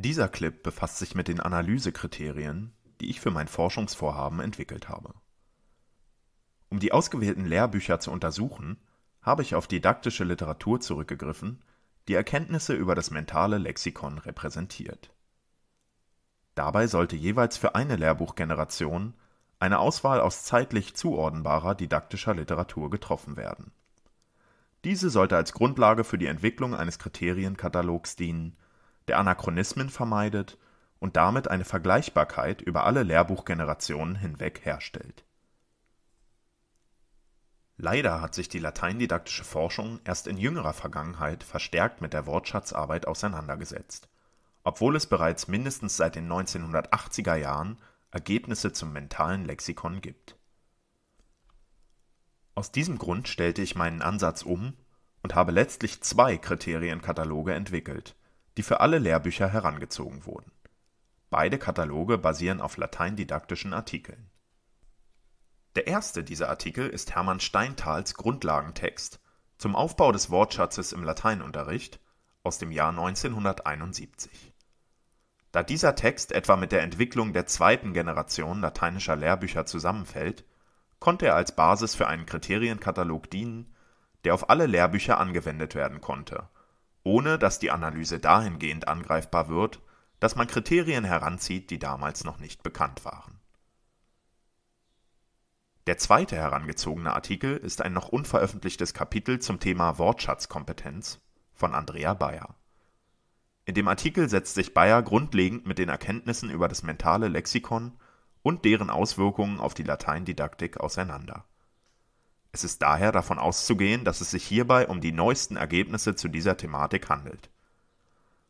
Dieser Clip befasst sich mit den Analysekriterien, die ich für mein Forschungsvorhaben entwickelt habe. Um die ausgewählten Lehrbücher zu untersuchen, habe ich auf didaktische Literatur zurückgegriffen, die Erkenntnisse über das mentale Lexikon repräsentiert. Dabei sollte jeweils für eine Lehrbuchgeneration eine Auswahl aus zeitlich zuordnenbarer didaktischer Literatur getroffen werden. Diese sollte als Grundlage für die Entwicklung eines Kriterienkatalogs dienen, der Anachronismen vermeidet und damit eine Vergleichbarkeit über alle Lehrbuchgenerationen hinweg herstellt. Leider hat sich die lateindidaktische Forschung erst in jüngerer Vergangenheit verstärkt mit der Wortschatzarbeit auseinandergesetzt, obwohl es bereits mindestens seit den 1980er Jahren Ergebnisse zum mentalen Lexikon gibt. Aus diesem Grund stellte ich meinen Ansatz um und habe letztlich zwei Kriterienkataloge entwickelt, die für alle Lehrbücher herangezogen wurden. Beide Kataloge basieren auf lateindidaktischen Artikeln. Der erste dieser Artikel ist Hermann Steinthals Grundlagentext zum Aufbau des Wortschatzes im Lateinunterricht aus dem Jahr 1971. Da dieser Text etwa mit der Entwicklung der zweiten Generation lateinischer Lehrbücher zusammenfällt, konnte er als Basis für einen Kriterienkatalog dienen, der auf alle Lehrbücher angewendet werden konnte, ohne dass die Analyse dahingehend angreifbar wird, dass man Kriterien heranzieht, die damals noch nicht bekannt waren. Der zweite herangezogene Artikel ist ein noch unveröffentlichtes Kapitel zum Thema Wortschatzkompetenz von Andrea Bayer in dem Artikel setzt sich Bayer grundlegend mit den Erkenntnissen über das mentale Lexikon und deren Auswirkungen auf die Lateindidaktik auseinander. Es ist daher davon auszugehen, dass es sich hierbei um die neuesten Ergebnisse zu dieser Thematik handelt.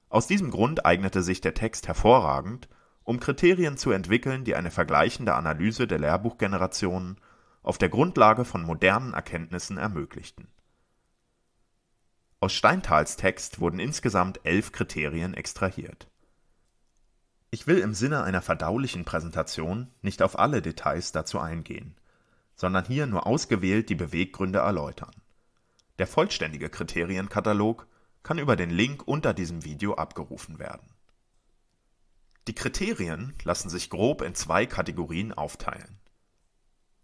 Aus diesem Grund eignete sich der Text hervorragend, um Kriterien zu entwickeln, die eine vergleichende Analyse der Lehrbuchgenerationen auf der Grundlage von modernen Erkenntnissen ermöglichten aus Steinthals Text wurden insgesamt elf Kriterien extrahiert. Ich will im Sinne einer verdaulichen Präsentation nicht auf alle Details dazu eingehen, sondern hier nur ausgewählt die Beweggründe erläutern. Der vollständige Kriterienkatalog kann über den Link unter diesem Video abgerufen werden. Die Kriterien lassen sich grob in zwei Kategorien aufteilen.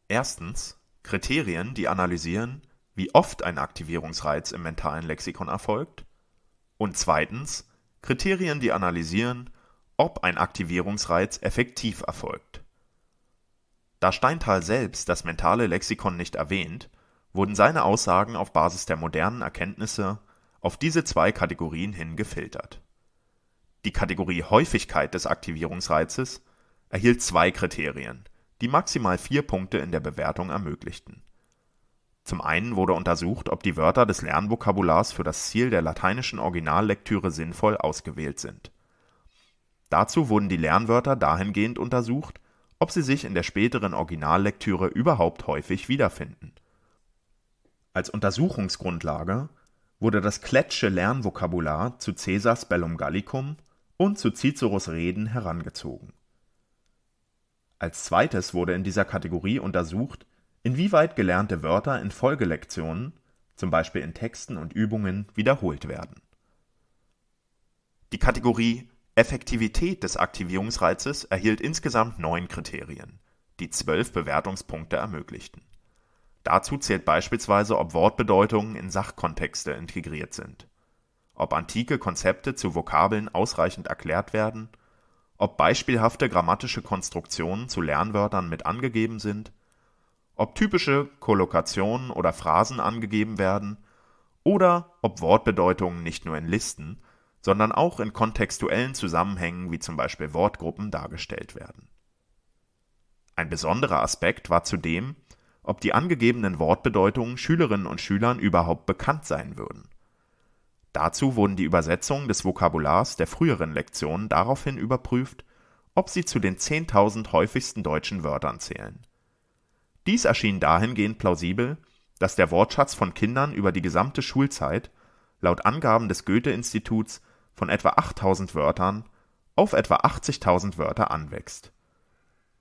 Erstens Kriterien, die analysieren, wie oft ein Aktivierungsreiz im mentalen Lexikon erfolgt und zweitens Kriterien, die analysieren, ob ein Aktivierungsreiz effektiv erfolgt. Da Steinthal selbst das mentale Lexikon nicht erwähnt, wurden seine Aussagen auf Basis der modernen Erkenntnisse auf diese zwei Kategorien hin gefiltert. Die Kategorie Häufigkeit des Aktivierungsreizes erhielt zwei Kriterien, die maximal vier Punkte in der Bewertung ermöglichten zum einen wurde untersucht, ob die Wörter des Lernvokabulars für das Ziel der lateinischen Originallektüre sinnvoll ausgewählt sind. Dazu wurden die Lernwörter dahingehend untersucht, ob sie sich in der späteren Originallektüre überhaupt häufig wiederfinden. Als Untersuchungsgrundlage wurde das Klettsche Lernvokabular zu Caesars Bellum Gallicum und zu Ciceros Reden herangezogen. Als zweites wurde in dieser Kategorie untersucht inwieweit gelernte Wörter in Folgelektionen, zum Beispiel in Texten und Übungen, wiederholt werden. Die Kategorie Effektivität des Aktivierungsreizes erhielt insgesamt neun Kriterien, die zwölf Bewertungspunkte ermöglichten. Dazu zählt beispielsweise, ob Wortbedeutungen in Sachkontexte integriert sind, ob antike Konzepte zu Vokabeln ausreichend erklärt werden, ob beispielhafte grammatische Konstruktionen zu Lernwörtern mit angegeben sind ob typische Kollokationen oder Phrasen angegeben werden oder ob Wortbedeutungen nicht nur in Listen, sondern auch in kontextuellen Zusammenhängen wie zum Beispiel Wortgruppen dargestellt werden. Ein besonderer Aspekt war zudem, ob die angegebenen Wortbedeutungen Schülerinnen und Schülern überhaupt bekannt sein würden. Dazu wurden die Übersetzungen des Vokabulars der früheren Lektionen daraufhin überprüft, ob sie zu den 10.000 häufigsten deutschen Wörtern zählen dies erschien dahingehend plausibel, dass der Wortschatz von Kindern über die gesamte Schulzeit laut Angaben des Goethe-Instituts von etwa 8000 Wörtern auf etwa 80.000 Wörter anwächst.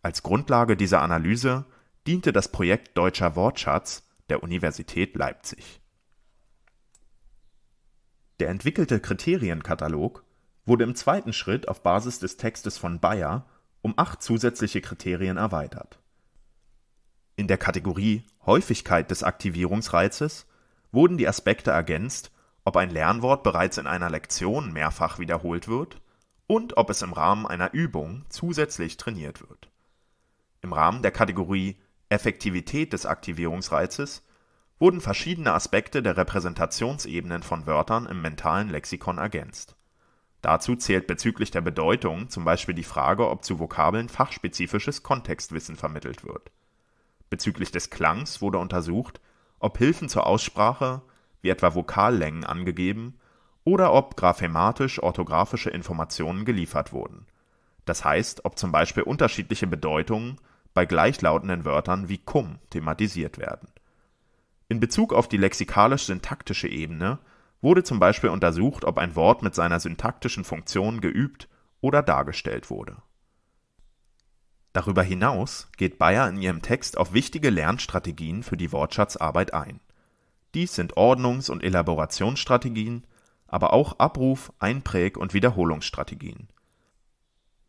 Als Grundlage dieser Analyse diente das Projekt Deutscher Wortschatz der Universität Leipzig. Der entwickelte Kriterienkatalog wurde im zweiten Schritt auf Basis des Textes von Bayer um acht zusätzliche Kriterien erweitert. In der Kategorie Häufigkeit des Aktivierungsreizes wurden die Aspekte ergänzt, ob ein Lernwort bereits in einer Lektion mehrfach wiederholt wird und ob es im Rahmen einer Übung zusätzlich trainiert wird. Im Rahmen der Kategorie Effektivität des Aktivierungsreizes wurden verschiedene Aspekte der Repräsentationsebenen von Wörtern im mentalen Lexikon ergänzt. Dazu zählt bezüglich der Bedeutung zum Beispiel die Frage, ob zu Vokabeln fachspezifisches Kontextwissen vermittelt wird. Bezüglich des Klangs wurde untersucht, ob Hilfen zur Aussprache, wie etwa Vokallängen angegeben, oder ob graphematisch-orthografische Informationen geliefert wurden. Das heißt, ob zum Beispiel unterschiedliche Bedeutungen bei gleichlautenden Wörtern wie cum thematisiert werden. In Bezug auf die lexikalisch-syntaktische Ebene wurde zum Beispiel untersucht, ob ein Wort mit seiner syntaktischen Funktion geübt oder dargestellt wurde. Darüber hinaus geht Bayer in ihrem Text auf wichtige Lernstrategien für die Wortschatzarbeit ein. Dies sind Ordnungs und Elaborationsstrategien, aber auch Abruf Einpräg und Wiederholungsstrategien.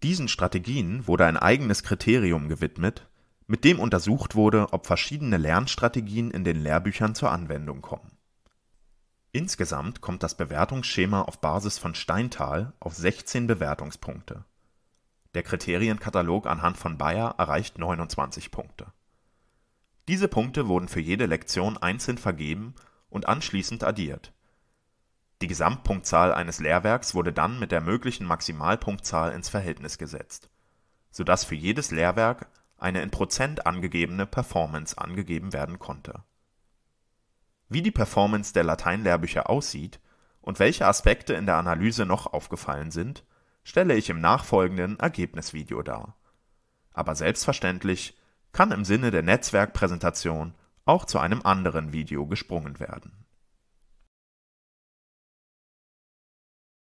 Diesen Strategien wurde ein eigenes Kriterium gewidmet, mit dem untersucht wurde, ob verschiedene Lernstrategien in den Lehrbüchern zur Anwendung kommen. Insgesamt kommt das Bewertungsschema auf Basis von Steinthal auf 16 Bewertungspunkte. Der Kriterienkatalog anhand von Bayer erreicht 29 Punkte. Diese Punkte wurden für jede Lektion einzeln vergeben und anschließend addiert. Die Gesamtpunktzahl eines Lehrwerks wurde dann mit der möglichen Maximalpunktzahl ins Verhältnis gesetzt, sodass für jedes Lehrwerk eine in Prozent angegebene Performance angegeben werden konnte. Wie die Performance der Lateinlehrbücher aussieht und welche Aspekte in der Analyse noch aufgefallen sind, stelle ich im nachfolgenden Ergebnisvideo dar. Aber selbstverständlich kann im Sinne der Netzwerkpräsentation auch zu einem anderen Video gesprungen werden